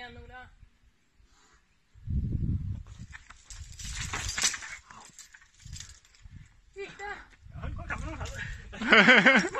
igjen, Ola. Gikk det? Ja, han kom gammel og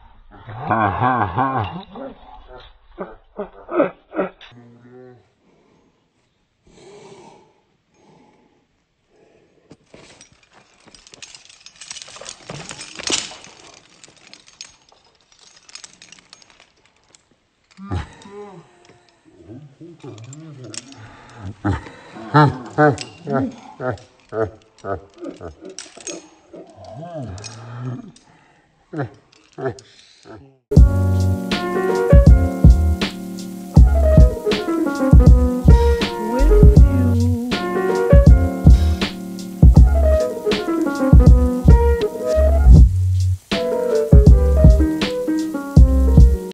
Ha ha ha. Mm-hmm. 嗯。